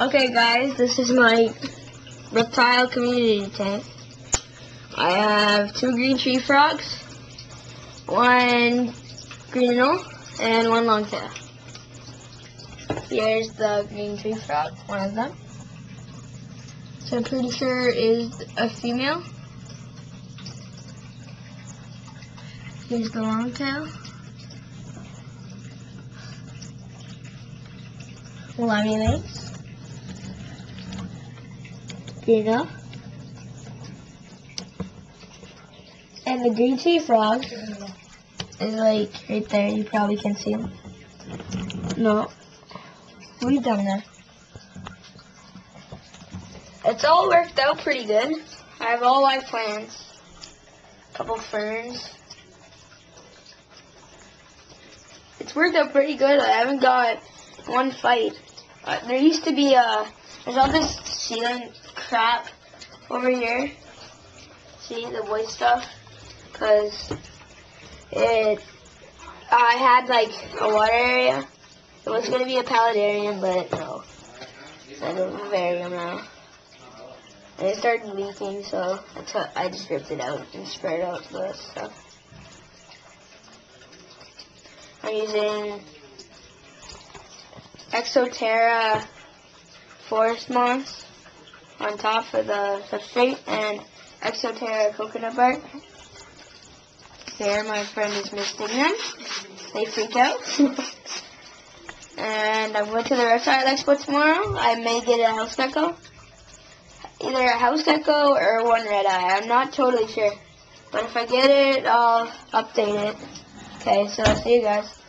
Okay guys, this is my reptile community tank. I have two green tree frogs, one green greenel, and one longtail. Here's the green tree frog, one of them. So I'm pretty sure is a female. Here's the longtail. Lemmy legs. Greenel. And the green tree frog is like right there. You probably can see him. No. What are you doing there? It's all worked out pretty good. I have all my plants. A couple ferns. It's worked out pretty good. I haven't got one fight. Uh, there used to be a, there's all this sealing crap over here. See the white stuff? Because it, I had like a water area. It was going to be a paludarium, but no. It's a vivarium now. And it started leaking, so I, took, I just ripped it out and spread out the stuff. I'm using Exo Terra forest moss on top of the substrate and Exo Terra coconut bark. There, my friend is misting them. They freak out. and I went to the reptile expo tomorrow. I may get a house gecko. Either a house gecko or one red eye. I'm not totally sure. But if I get it, I'll update it. Okay, so I'll see you guys.